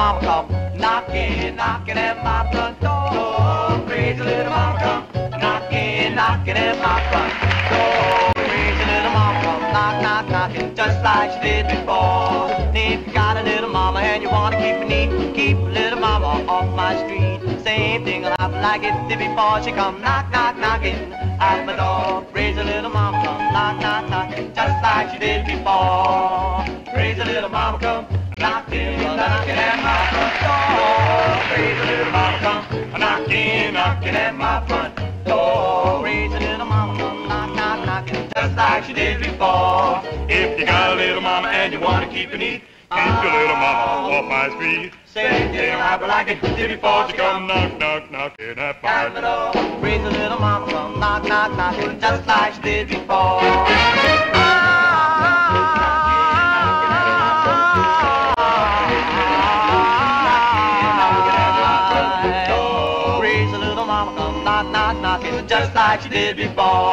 mama come knocking, knocking at my front door. Crazy little mama come knocking, knocking at my front door. Crazy little mama come knock, knock, knocking just like she did before. If you got a little mama and you wanna keep it neat, keep little mama off my street. Same thing will happen like it did before. She come knock, knock, knocking at my door. Crazy little mama come knock, knock, knocking just like she did before. Crazy little mama come knocking, at my front door. Crazy little mama come knock, knock, knocking just like she did before. If you got a little mama and you wanna keep it neat, keep your little mama off my street. Same thing will happen like it did before. She come knock, knock, knocking at my door. door. Crazy little mama knock, knock, knocking just like she did before. crazy little mama come knock, knock, knocking just like she did before.